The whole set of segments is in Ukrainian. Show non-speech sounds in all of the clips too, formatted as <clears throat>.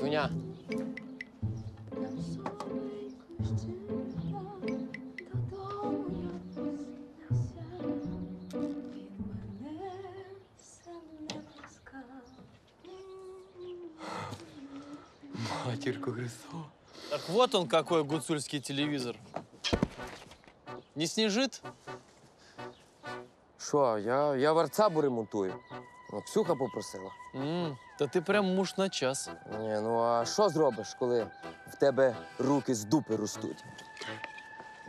красюня. Матірко Христова. Так вот он какой гуцульский телевизор. Не снежит? Що, я, я варцабу ремонтую. Ну, Ксюха попросила. М, да ты прям муж на час. Ні, ну а що зробиш, коли в тебе руки з дупи ростуть?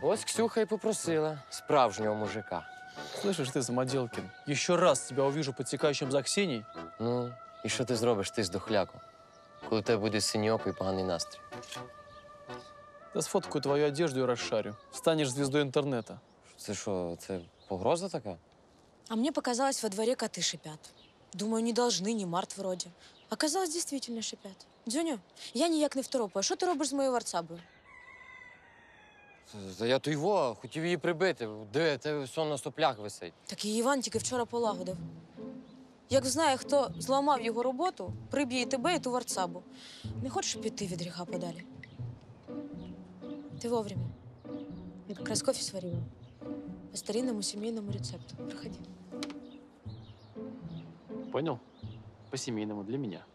Ось Ксюха і попросила справжнього мужика. Слышишь ты, Самоделкин, еще раз тебя увижу подсекающим за Ксенией, Ну, і що ти зробиш ти з дохляку, коли у тебе буде синьок і поганий настрій? да сфоткаю твою одежду и расшарю. Станешь звездой интернета. Це що, це погроза така? А мне показалось, во дворе коты шипят. Думаю, не должны, не март вроде. Оказалось, действительно шипят. Дзюню, я ніяк не второпаю. Що ти робиш з моєю варцабою? Та я то його хотів її прибити. Де це все на соплях висить. Так її Іван тільки вчора полагодив. Як знає, хто зламав його роботу, приб'є і тебе, і ту варцабу. Не хочеш піти від гріха подалі? Ти вовремя. Я якраз кофе сварила. По старинному сімейному рецепту. Проходи. Понял? По-семейному, для меня.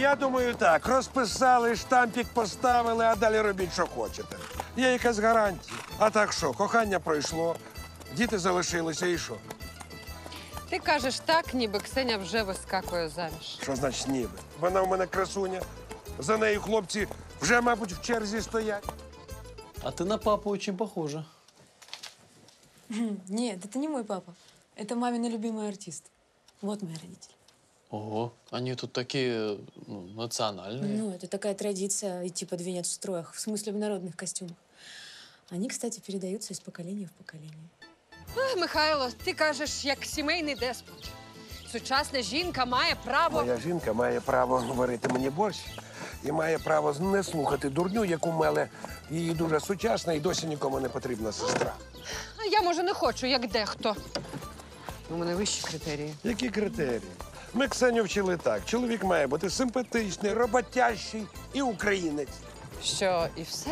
я думаю так: розписали, штампік поставили, а далі робіть, що хочете. Є якась гарантія. А так що, кохання пройшло, діти залишилися і що? Ти кажеш так, ніби Ксеня вже вискакує заміж. Що значить ніби? Вона в мене красуня. За нею хлопці вже, мабуть, в черзі стоять. А ты на папу очень похожа. Нет, это не мой папа. Это мамин любимый артист. Вот мои родители. Ого, они тут такие ну, национальные. Ну, это такая традиция идти под венец в строях, в смысле в народных костюмах. Они, кстати, передаются из поколения в поколение. Ах, Михайло, ти кажеш, як сімейний деспот. Сучасна жінка має право. Моя жінка має право варити мені борщ і має право не слухати дурню, яку меле її дуже сучасна і досі нікому не потрібна сестра. А я, може, не хочу, як дехто. У мене вищі критерії. Які критерії? Ми Ксеню вчили так. Чоловік має бути симпатичний, роботящий і українець. Що, і все?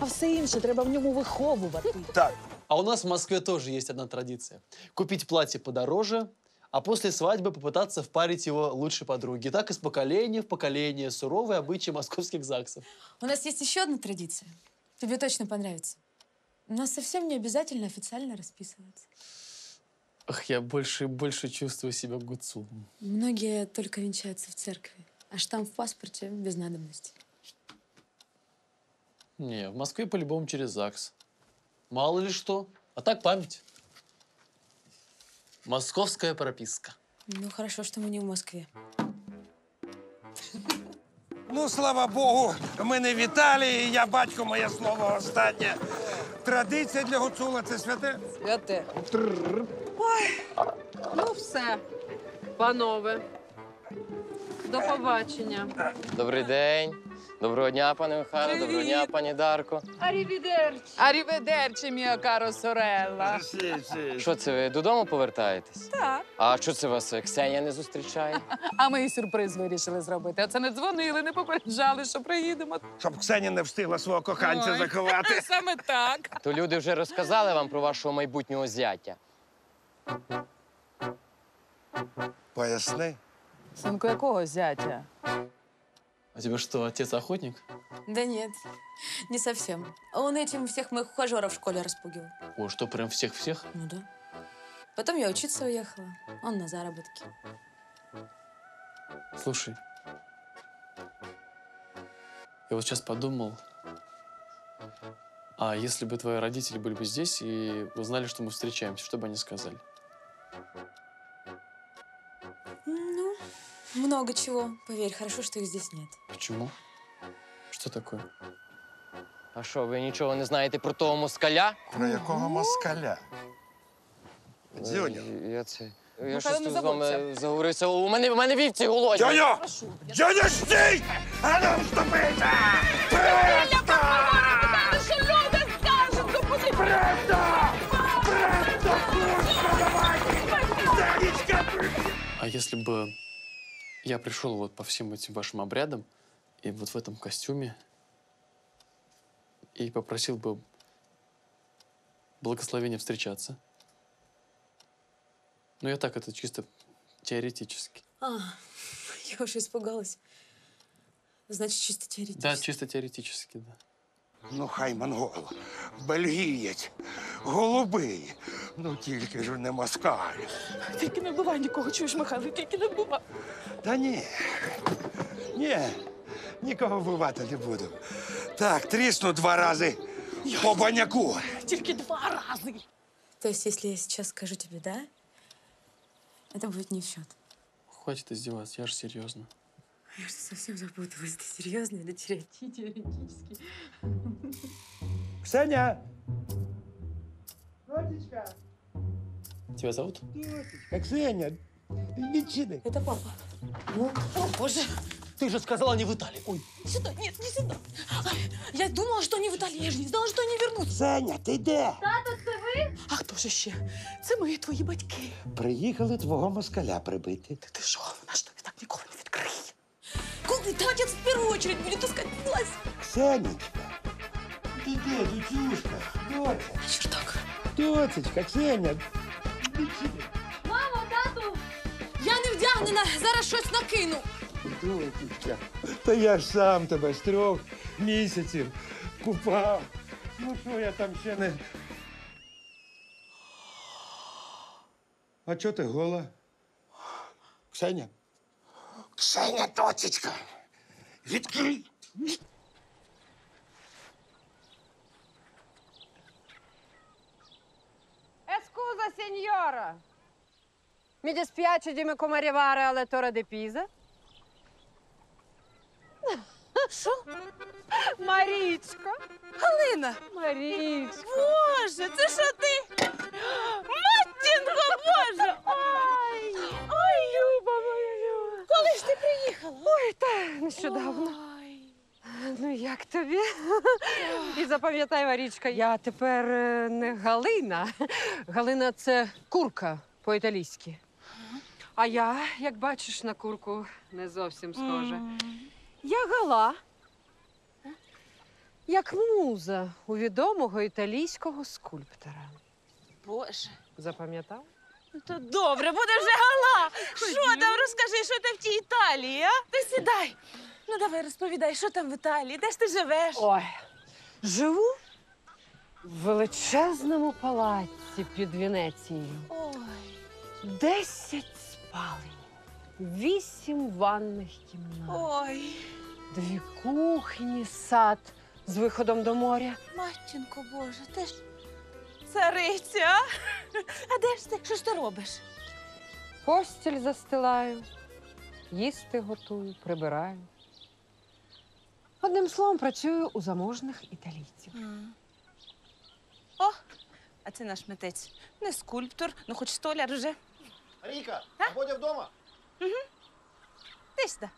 А все інше треба в ньому виховувати. Так. А у нас в Москве тоже есть одна традиция. Купить платье подороже, а после свадьбы попытаться впарить его лучшей подруге. Так из поколения в поколение суровые обычаи московских ЗАГСов. У нас есть еще одна традиция. Тебе точно понравится. У нас совсем не обязательно официально расписываться. Ах, я больше и больше чувствую себя гуцулом. Многие только венчаются в церкви, а штамп в паспорте без надобности. Не, в Москве по-любому через ЗАГС. Мало ли что. А так память. Московская прописка. Ну, хорошо, что мы не в Москве. Ну, слава Богу, ми не в Італії, я батько, моє слово останнє. Традиція для гуцула це святе. Святе. Ой, ну все, панове. До побачення. Добрий день. Доброго дня, пане Михайло. Доброго дня, пані Дарко. Арівідерчі. Аріведерчі, мія каро сорелла. Що це ви додому повертаєтесь? Так. А що це вас Ксенія не зустрічає? <laughs> А ми і сюрприз вирішили зробити. Оце не дзвонили, не попереджали, що приїдемо. Щоб Ксеня не встигла свого коханця Ой. заховати. <laughs> Саме так. То люди вже розказали вам про вашого майбутнього зятя. Поясни. Синку, якого зятя? А тебе что, отец охотник? Да нет, не совсем. Он этим всех моих ухажеров в школе распугивал. О, что, прям всех-всех? Ну да. Потом я учиться уехала, он на заработки. Слушай, я вот сейчас подумал, а если бы твои родители были бы здесь и узнали, что мы встречаемся, что бы они сказали? Ну, много чего. Поверь, хорошо, что их здесь нет. Почему? Что такое? А що, ви нічого не знаєте про того москаля? Про якого москаля? Дзюня. Е, Я це. Я щось тут з вами заговорився. У мене, у мене вівці голодні. Дядя! Дядя, стій! А ну, вступися! Давай! Танечка, А если бы я пришел вот по всем этим вашим обрядам и вот в этом костюме и попросил бы благословения встречаться? Ну, я так, это чисто теоретически. А, <laughs> я вже испугалась. Значить, чисто теоретично. Да, чисто теоретически, да. Ну, хай монгол, бельгієць, голубий. Ну, тільки ж не москаль. Тільки не вбивай нікого, чуєш, Михайло, тільки не вбивай. Та ні. Ні, нікого вбивати не буду. Так, трісну два рази по баняку. Тільки два рази. То есть, если я сейчас скажу тебе «да», это будет не в счет. Хватит издеваться, я же серьезно. Я что, совсем запуталась. Ты серьезно или теоретически? теоретически? Ксеня! Тебя зовут? Ксеня, відчини. Это папа. Ну, о, боже. Ты же сказала не в Италии. Ой. Сюда, нет, не сюда. Ай, Я думала, что они в Италии. Я же не знала, что они вернутся. Ксеня, ти де? А хто ж ще? Це мої твої батьки. Приїхали твого москаля прибити. Ти що, вона ж тобі так ніколи не відкриє. Куклы, ты отец в первую очередь будет искать власть. Ксенечка. Ти де, дівчушка? Доця, Чертак. доцечка, Ксеня. Я не вдягнена, зараз щось накину. Доцечка. Та я ж сам тебе з трьох місяців купав. Ну що я там ще не. А чого ти гола? Ксеня? Ксеня, дочечка. Відкрий. Ескуза, сеньора. Mi dispiace di comarievare alle Torre di Pisa. Що? Марічко. Галина, Марічко. боже, це що ти? Матінко, боже! Ой, ой, Люба моя Люба. Коли ж ти приїхала? Ой, та нещодавно. Ой. Ну як тобі? І запам'ятай, Марічка, я тепер е, не Галина. Галина це курка по-італійськи. А я, як бачиш, на курку не зовсім схожа. Я гала. Як муза у відомого італійського скульптора. Боже. Запам'ятав? Ну то добре, буде вже гала. Що там розкажи, що там в тій Італії, а? Ти сідай. Ну давай розповідай, що там в Італії, де ж ти живеш? Ой, живу в величезному палаці під Венецією. Ой. Десять спалень, вісім ванних кімнат, Ой, дві кухні, сад з виходом до моря. матінко Боже, ти ж цариця. а? А де ж ти? Що ж ти робиш? Постіль застилаю, їсти готую, прибираю. Одним словом, працюю у заможних італійців. О, а це наш митець. Не скульптор, ну хоч столяр уже. Ріка, а Бодя вдома? Ти сюди.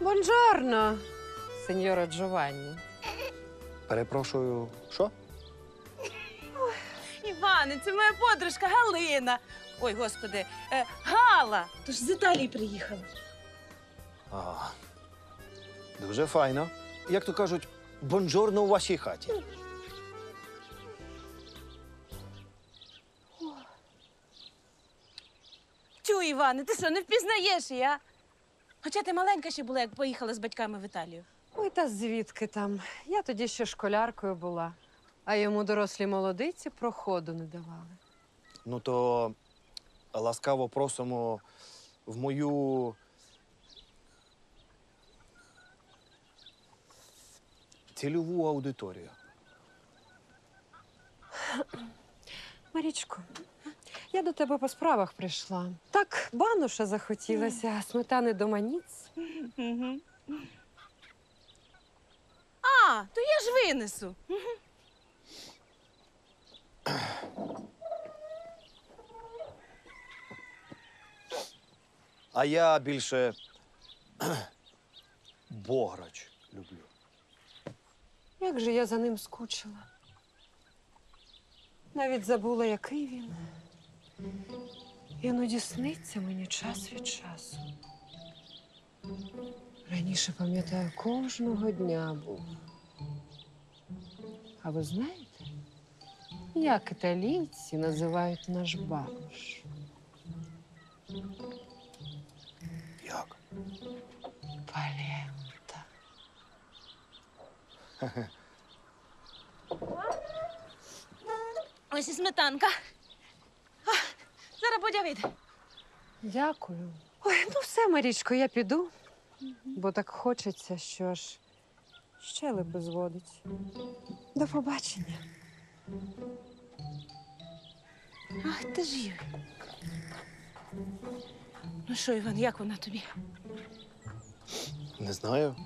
Бонджорно, сеньора Джованні. Перепрошую, що? Іване, це моя подружка Галина. Ой, господи, е, Гала. Тож з Італії приїхала. А, дуже файно. Як то кажуть, бонжорно у вашій хаті. Тю, Іване, ти що, не впізнаєш її, а? Хоча ти маленька ще була, як поїхала з батьками в Італію. Ой, та звідки там? Я тоді ще школяркою була, а йому дорослі молодиці проходу не давали. Ну то ласкаво просимо в мою. Цільову аудиторію. <clears throat> Марічко, Я до тебе по справах прийшла. Так, бануша захотілося, а сметани до маніць. А, то я ж винесу. А я більше <clears throat> бограч люблю. Як же я за ним скучила. Навіть забула, який він. Іноді сниться мені час від часу. Раніше, пам'ятаю, кожного дня був. А ви знаєте, як італійці називають наш банош? Як? Палента. Ось і сметанка. А, зараз Бодя вийде. Дякую. Ой, ну все, Марічко, я піду, бо так хочеться, що ж щелепи зводить. До побачення. Ах, ти ж Юрій. Ну що, Іван, як вона тобі? Не знаю.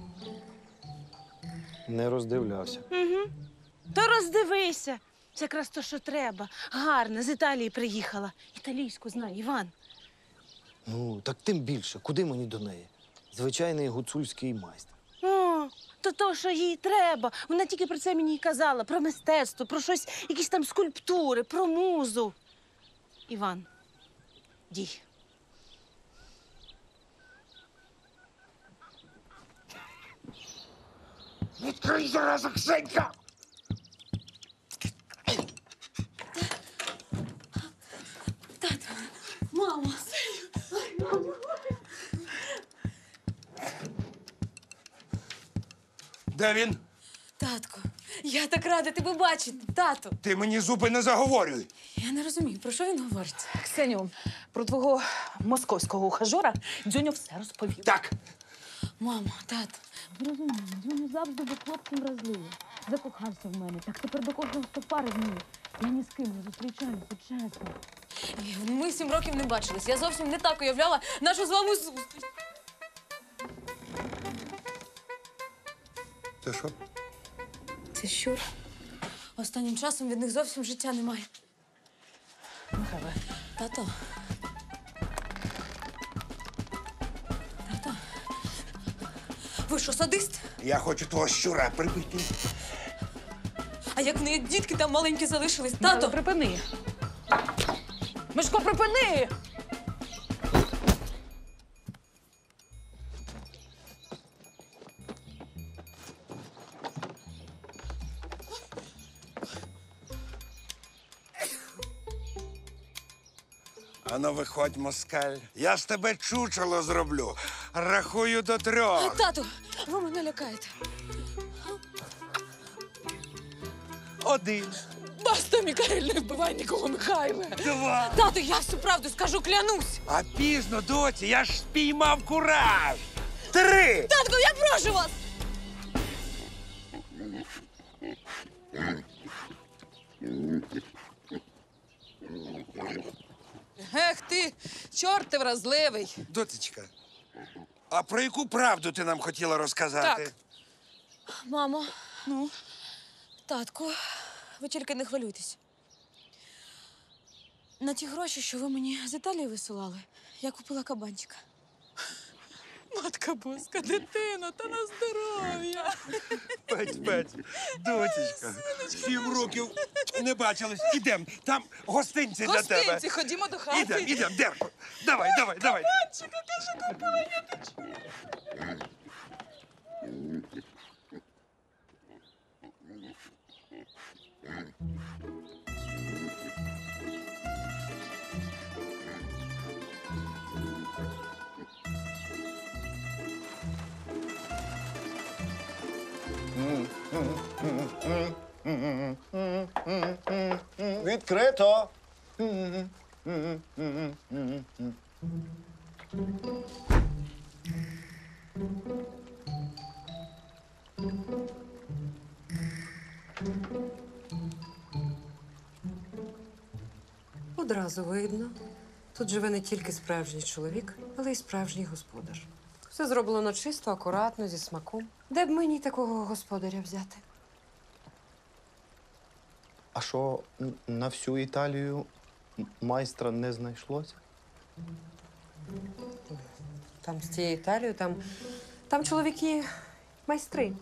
Не роздивлявся. Угу. То роздивися. Це якраз то, що треба. Гарна, з Італії приїхала. Італійську знає, Іван. Ну, так тим більше, куди мені до неї? Звичайний гуцульський майстер. О, то то, що їй треба. Вона тільки про це мені й казала, про мистецтво, про щось, якісь там скульптури, про музу. Іван, дій. Відкрий зараз, Ксенька! Мамо, Де він? татко, я так рада тебе бачити, тату. Ти мені зуби не заговорюй. Я не розумію, про що він говорить. Ксеню, про твого московського ухажора Дзюню все розповів. Так, Мамо, тато, Розумію, він завжди був хлопцем вразливий. Закохався в мене. Так тепер до кожного стопари зміг. Я ні з ким не зустрічаюся, чесно. ми сім років не бачились. Я зовсім не так уявляла нашу з вами зустріч. це що? Це щур. Останнім часом від них зовсім життя немає. Михайле. Тато. Ви що, садист? Я хочу твого щура прибити. А як в неї дітки там маленькі залишились? Михайло, Тато! припини. Мишко, припини! Ану, виходь, москаль. Я з тебе чучело зроблю. Рахую до трьох. Тату, ви мене лякаєте. Один, Баста, Мікаель, не вбивай нікого, Михайле! два. Тату, я всю правду скажу, клянусь. А пізно, доці, я ж спіймав кураж. Три. Татко, я прошу вас! Ех ти, чорт ти вразливий. Дотечка, а про яку правду ти нам хотіла розказати? Так. Мамо. Ну? Татку, ви тільки не хвилюйтесь. На ті гроші, що ви мені з Італії висилали, я купила кабанчика. Матка боска, дитино, та на здоров'я. Петь, петь, дочечка, сім років не бачились. Ідем, там гостинці для тебе. Гостинці, ходімо до хати. Ідем, ідем, Дерко. Давай, давай, давай. Чика, каже, купила я Відкрито. Одразу видно. Тут живе не тільки справжній чоловік, але й справжній господар. Все зроблено чисто, акуратно, зі смаком. Де б мені такого господаря взяти? А що н- на всю Італію м- майстра не знайшлося? Там з цією Італією, там, там чоловіки майстри.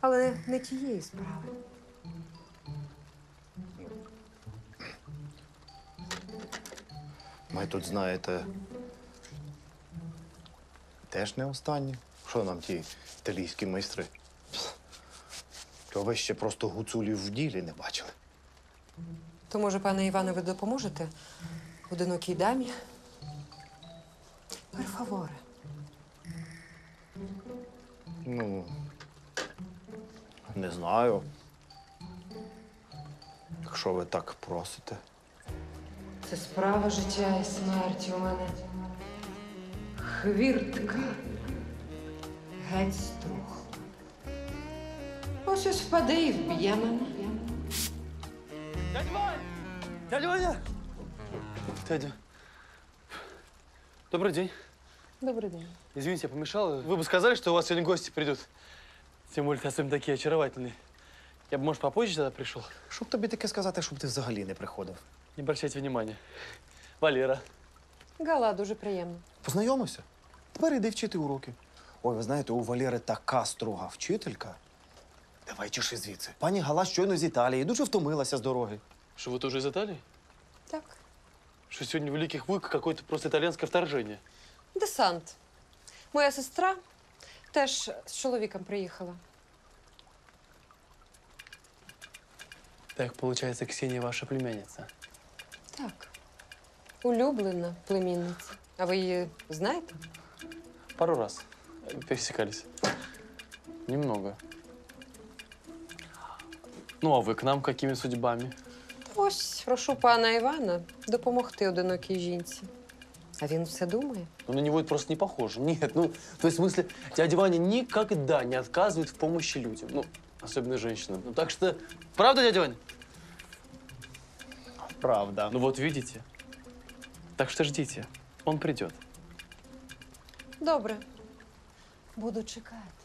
Але не тієї справи. Ми тут, знаєте, теж не останні. Що нам ті італійські майстри? То ви ще просто гуцулів в ділі не бачили. То, може, пане Іване, ви допоможете одинокій дамі? Per favore. Ну, не знаю. Якщо ви так просите. Це справа життя і смерті у мене. Хвіртка. Геть струх. Ось ось впаде і вб'є мене. Дядя Вань! Дядя Ваня! Дядя. Добрый день. Добрий день. Извините, я помешал. Вы бы сказали, что у вас сегодня гости придут. Тем более, особенно такие очаровательные. Я бы, может, попозже тогда пришел. Щоб тобі таке сказати, щоб ти взагалі не приходив? Не обращайте внимания. Валера. Гала, дуже приємно. Познайомився? Тепер іди вчити уроки. Ой, ви знаєте, у Валєри така строга вчителька. Давай чеши звідси. Пані Гала щойно з Італії, дуже втомилася з дороги. Что, вы тоже из Италии? Так. Что сегодня в Великих Луках какое-то просто итальянское вторжение? Десант. Моя сестра теж з чоловіком приїхала. Так, получается, Ксения ваша племянница. Так. Улюблена племінниця. А ви її знаєте? Пару раз пересекались. Немного. Ну, а вы к нам какими судьбами? Ось прошу пана Івана допомогти одинокій жінці. А він все думає. Ну, на него это просто не похоже. Нет, ну, то есть, в смысле, дядя Ваня никогда не отказывает в помощи людям. Ну, особенно женщинам. Ну, так что, правда, дядя Ваня? Правда. Ну, вот видите. Так что ждите, он придет. Добре. Буду чекати.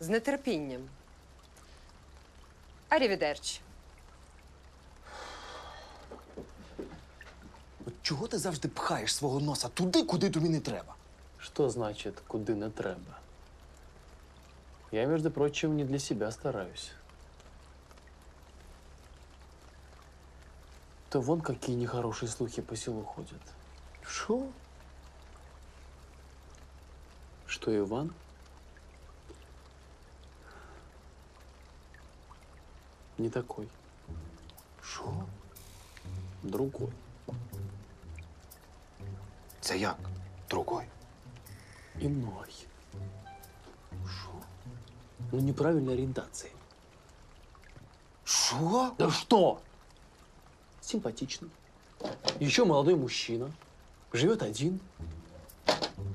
З нетерпінням. Арівідерчі. От чого ти завжди пхаєш свого носа туди, куди тобі не треба? Что значит, куди не треба? Я, между прочим, не для себя стараюсь. То вон какие нехорошие слухи по селу ходят. Що? Что Иван не такой, Що? другой. Це як? Другой. Иной. Что? Ну, неправильной ориентации. Що? Да что? Симпатичный. Еще молодой мужчина. Живет один.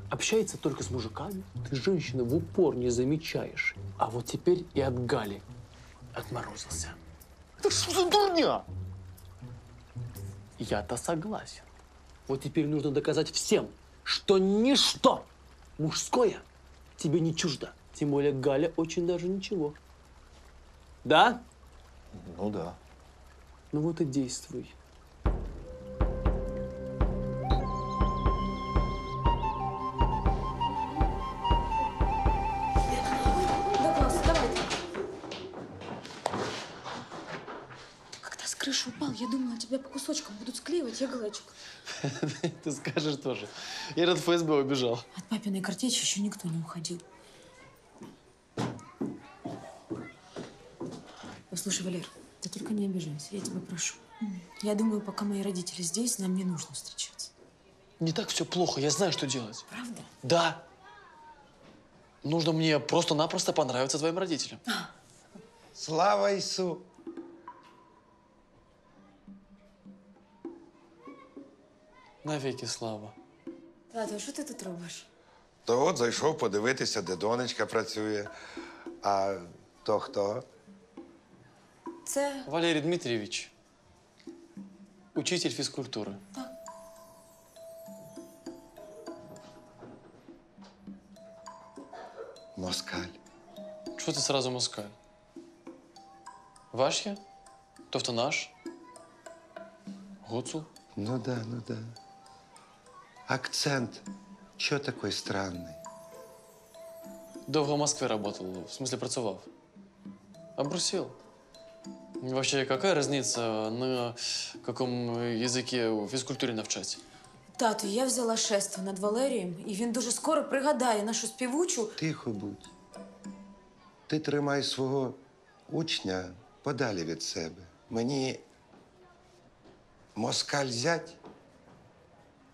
Общается только с мужиками. Ты женщины в упор не замечаешь. А вот теперь и от Гали отморозился. Та що за дурня? Я-то согласен. Вот теперь нужно доказать всем, что ничто мужское тебе не чуждо. Тем более Галя очень даже ничего. Да? Ну да. Ну вот и действуй. Тебя по кусочкам будут склеивать иголочек. <laughs> Ты скажешь тоже. Я от ФСБ убежал. От папиной картечи еще никто не уходил. Послушай, Валер, ты только не обижайся, я тебя прошу. Я думаю, пока мои родители здесь, нам не нужно встречаться. Не так все плохо, я знаю, что делать. Правда? Да. Нужно мне просто-напросто понравиться твоим родителям. Слава Ісу! Навеки слава. Тато, що ти тут робиш? То от зайшов подивитися, де донечка працює. А то хто? це Валерий Дмитриевич, учитель физкультуры. Москаль. Чего ты сразу москаль? Ваш я? Тобто наш? Гуцул? Ну да, ну да. Акцент. Чё такой странный? Довго в Москве работал, в смысле працював. Обрусел. И Вообще, какая разница, на каком языке в физкультуре навчать? тату. Я взяла шество над Валерієм, і він дуже скоро пригадає нашу співучу. Тихо будь. Ти тримай свого учня подалі від себе. Мені москаль зять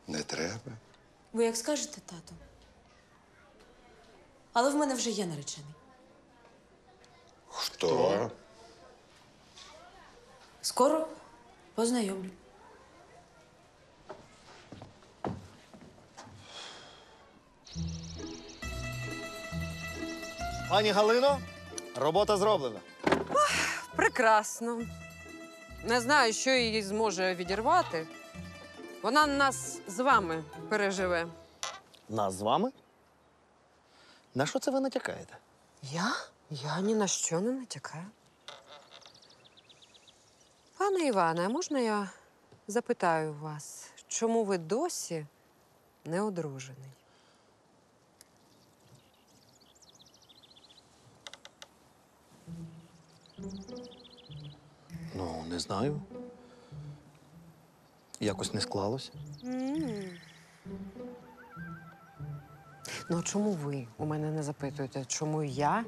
не треба. Ви як скажете, тату? Але в мене вже є наречений. Хто? Скоро познайомлю. Пані Галино, робота зроблена. Прекрасно. Не знаю, що її зможе відірвати. Вона нас з вами переживе. Нас з вами? На що це ви натякаєте? Я? Я ні на що не натякаю. Пане Іване, а можна я запитаю вас, чому ви досі не одружений? Ну, не знаю. Якось не склалось. Ну, а чому ви у мене не запитуєте, чому я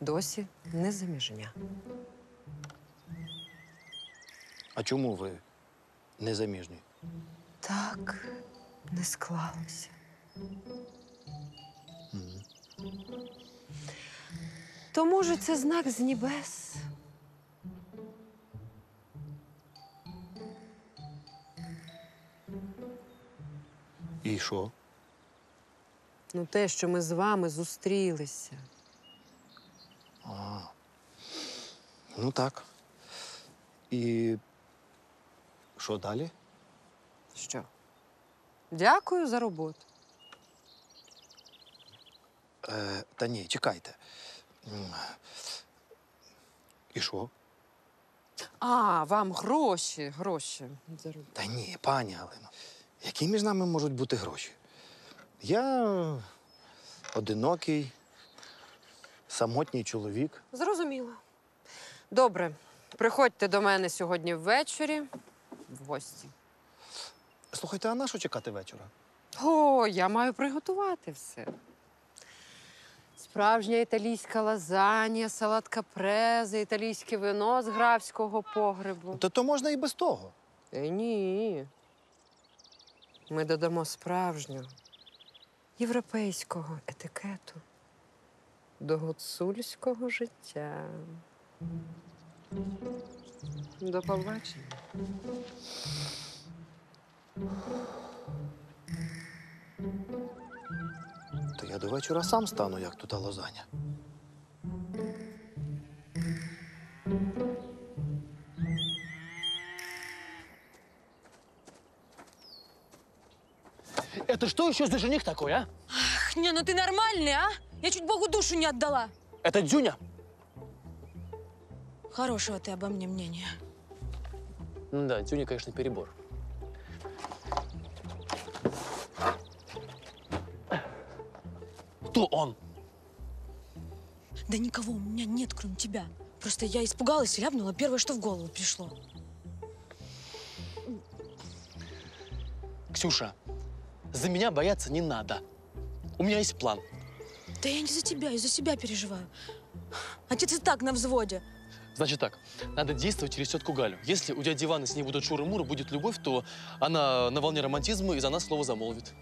досі не заміжня? А чому ви не заміжні? Так, не склалося. То, може, це знак з небес? І що? Ну, те, що ми з вами зустрілися. А. Ну так. І що далі? Що? Дякую за роботу. Е, та ні, чекайте. І що? А, вам гроші, гроші. за роботу. Та ні, пані Галино, які між нами можуть бути гроші? Я одинокий, самотній чоловік. Зрозуміло. Добре, приходьте до мене сьогодні ввечері в гості. Слухайте, а на що чекати вечора? О, я маю приготувати все. Справжня італійська лазанья, салат капрезе, італійське вино з графського погребу. Та то можна і без того. Е, ні. Ми додамо справжнього європейського етикету до гуцульського життя. До побачення. То я до вечора сам стану, як тута лозаня. Это что еще за жених такой, а? Ах, не, ну ти нормальний, а? Я чуть Богу душу не отдала. Это Дзюня. Хорошего ты обо мне мнения. Ну да, Дзюня, конечно, перебор. Кто он? Да никого у меня нет, кроме тебя. Просто я испугалась и ляпнула первое, что в голову пришло. Ксюша, за меня бояться не надо. У меня есть план. Да я не за тебя, я за себя переживаю. Отец и так на взводе. Значит так, надо действовать через тетку Галю. Если у дяди Ивана с ней будут шуры-муры, будет любовь, то она на волне романтизма и за нас слово замолвит.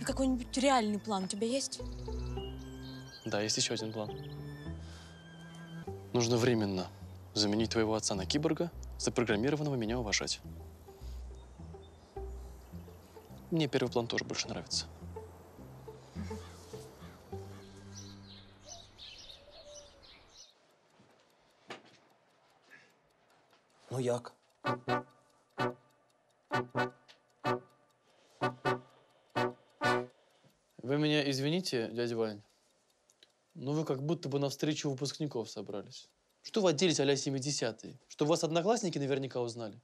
А какой-нибудь реальный план у тебя есть? Да, есть еще один план. Нужно временно заменить твоего отца на киборга, запрограммированного меня уважать. Мне первый план тоже больше нравится. Ну як? Вы меня извините, дядя Вань, но вы как будто бы на встречу выпускников собрались. Что вы отделись а-ля 70-е? Что вас одноклассники наверняка узнали?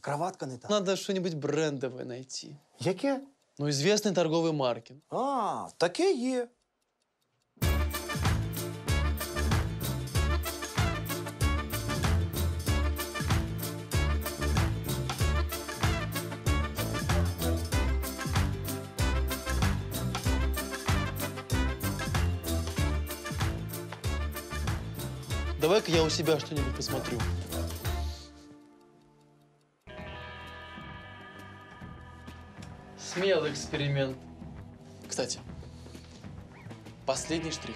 Кроватка не та. Надо что-нибудь брендовое найти. Яке? Ну, известный торговый маркет. А, таке є. Давай-ка я у себя что-нибудь посмотрю. Смелый эксперимент. Кстати, последний штрих.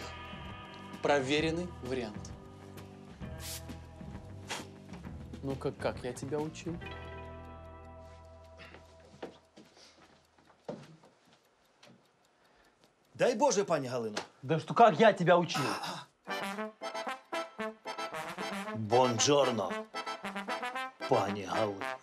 Проверенный вариант. Ну-ка, как я тебя учил? Дай Боже, пані Галино. Да что, как я тебя учил? Бонджорно, пані Галино.